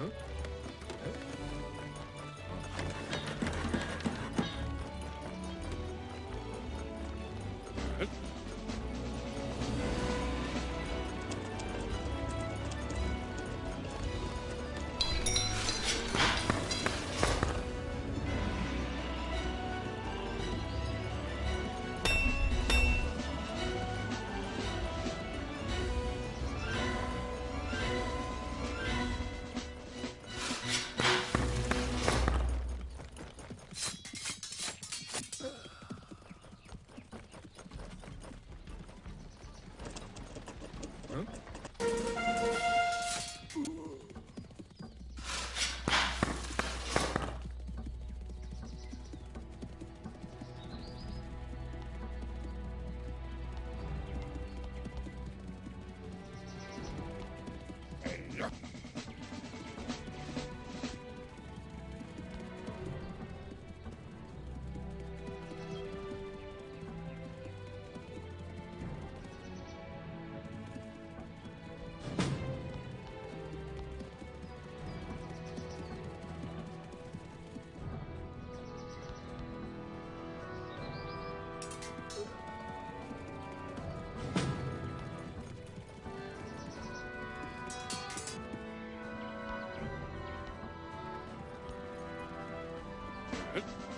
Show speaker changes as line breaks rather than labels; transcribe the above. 응? Oops.